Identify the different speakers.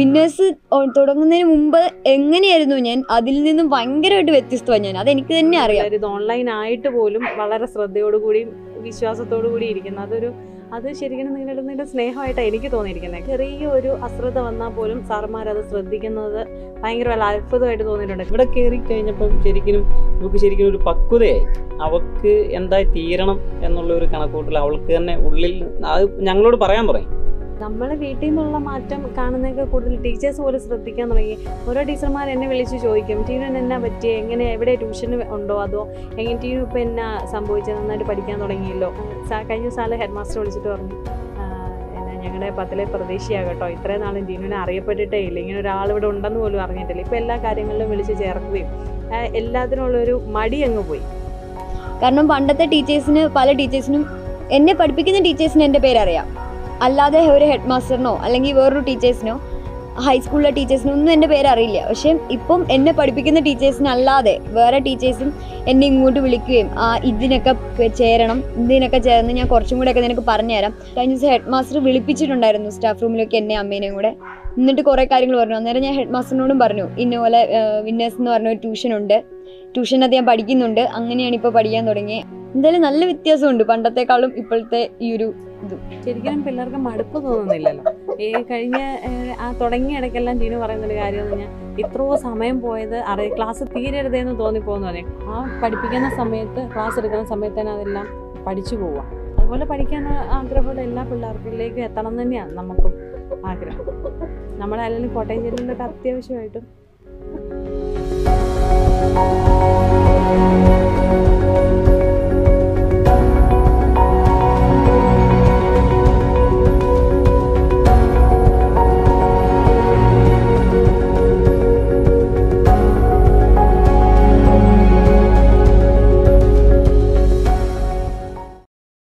Speaker 1: Winners തുടങ്ങുന്നതിന് മുമ്പ് എങ്ങനെയായിരുന്നു ഞാൻ? അതിൽ നിന്നും ഭയങ്കരമായിട്ട് വ്യത്യസ്തമാണ് ഞാൻ. അതെനിക്ക് തന്നെ അറിയാം.
Speaker 2: ഇത് ഓൺലൈൻ ആയിട്ട് പോലും വളരെ ശ്രദ്ധയോടുകൂടിയും വിശ്വാസത്തോടു കൂടി ഇരിക്കുന്നു അതൊരു അത് ശരിക്കും നിങ്ങളുടെ നിന്റെ സ്നേഹമായിട്ടാണ് എനിക്ക് തോന്നിയിരിക്കുന്നത്. ചെറിയ ഒരു അശ്രദ്ധ വന്നാൽ പോലും സാർമാർ അത് ശ്രദ്ധിക്കുന്നത് ഭയങ്കര വല്ല അത്ഭുതമായിട്ട് തോന്നിയിട്ടുണ്ട്.
Speaker 3: ഇവിടെ കയറി കഴിഞ്ഞപ്പം ശരിക്കും ഇവക്ക് ശരിക്കും ഒരു പക്വതയായി. അവൾക്ക് എന്തായി തീരണം എന്നുള്ള ഒരു കണക്കൂട്ടിൽ അവൾക്ക് തന്നെ ഉള്ളിൽ അത് ഞങ്ങളോട് പറയാൻ തുടങ്ങി
Speaker 2: നമ്മളെ വീട്ടിൽ നിന്നുള്ള മാറ്റം കാണുന്നതൊക്കെ കൂടുതൽ ടീച്ചേഴ്സ് പോലും ശ്രദ്ധിക്കാൻ തുടങ്ങി. ഓരോ ടീച്ചർമാർ എന്നെ വിളിച്ച് ചോദിക്കും ടീനു എന്നാ പറ്റിയ? എങ്ങനെ എവിടെ ട്യൂഷൻ ഉണ്ടോ? അതോ എങ്ങനെ ടീനു ഇപ്പം എന്നാ സംഭവിച്ചത്? നന്നായിട്ട് പഠിക്കാൻ തുടങ്ങിയല്ലോ? കഴിഞ്ഞ സാല ഹെഡ് മാസ്റ്റർ വിളിച്ചിട്ട് പറഞ്ഞു എന്നാ ഞങ്ങളുടെ പത്തിലെ പ്രതീക്ഷയാണ് കേട്ടോ. ഇത്രയും നാളും ടീനുവിനെ അറിയപ്പെട്ടിട്ടേ ഇല്ല. ഇങ്ങനെ ഒരാൾ ഇവിടെ ഉണ്ടെന്ന് പോലും അറിഞ്ഞിട്ടില്ല. ഇപ്പം എല്ലാ കാര്യങ്ങളിലും വിളിച്ച് ചേർക്കുകയും എല്ലാത്തിനുള്ളൊരു മടി അങ്ങ് പോയി.
Speaker 1: കാരണം പണ്ടത്തെ ടീച്ചേഴ്സിന് പല ടീച്ചേഴ്സിനും എന്നെ പഠിപ്പിക്കുന്ന ടീച്ചേഴ്സിന് എന്റെ പേരറിയാം. അല്ലാതെ ഒരു ഹെഡ് മാസ്റ്ററിനോ അല്ലെങ്കിൽ വേറൊരു ടീച്ചേഴ്സിനോ ഹൈസ്കൂളിലെ ടീച്ചേഴ്സിനോ ഒന്നും എന്റെ പേരറിയില്ല പക്ഷേ ഇപ്പം എന്നെ പഠിപ്പിക്കുന്ന ടീച്ചേഴ്സിനല്ലാതെ വേറെ ടീച്ചേഴ്സും എന്നെ ഇങ്ങോട്ട് വിളിക്കുകയും ആ ഇതിനൊക്കെ ചേരണം ഇതിനൊക്കെ ചേർന്ന് ഞാൻ കുറച്ചും കൂടെ ഒക്കെ നിനക്ക് പറഞ്ഞുതരാം. കഴിഞ്ഞ ദിവസം ഹെഡ് മാസ്റ്റർ വിളിപ്പിച്ചിട്ടുണ്ടായിരുന്നു സ്റ്റാഫ് റൂമിലേക്ക് എന്നെ അമ്മേനെയും കൂടെ. എന്നിട്ട് കുറേ കാര്യങ്ങൾ പറഞ്ഞു. അന്നേരം ഞാൻ ഹെഡ് മാസ്റ്ററിനോടും പറഞ്ഞു ഇന്നപോലെ വിന്നേഴ്സ് എന്ന് പറഞ്ഞ ഒരു ട്യൂഷനുണ്ട്. ട്യൂഷനകത്ത് ഞാൻ പഠിക്കുന്നുണ്ട്. അങ്ങനെയാണ് ഇപ്പോൾ പഠിക്കാൻ തുടങ്ങിയത് എന്തായാലും നല്ല വ്യത്യാസമുണ്ട് പണ്ടത്തെക്കാളും ഇപ്പോഴത്തെ ഈ ഒരു
Speaker 2: ശരിക്കും പിള്ളേർക്ക് മടുപ്പ് തോന്നുന്നില്ലല്ലോ. ഈ കഴിഞ്ഞ ആ തുടങ്ങിയ ഇടയ്ക്കെല്ലാം ടീനു പറയുന്നൊരു കാര്യം എന്ന് പറഞ്ഞാൽ ഇത്രയോ സമയം പോയത് അറിയ ക്ലാസ് തീരരുതേന്ന് തോന്നിപ്പോകുന്നു പറയും ആ പഠിപ്പിക്കുന്ന സമയത്ത് ക്ലാസ് എടുക്കുന്ന സമയത്ത് തന്നെ അതെല്ലാം പഠിച്ചു പോവാം അതുപോലെ പഠിക്കാൻ ആഗ്രഹമുള്ള എല്ലാ പിള്ളേർക്കിലേക്ക് എത്തണം തന്നെയാണ് നമുക്കും ആഗ്രഹം. നമ്മളെല്ലാം കോട്ടയം ജില്ലയിലൊക്കെ അത്യാവശ്യമായിട്ടും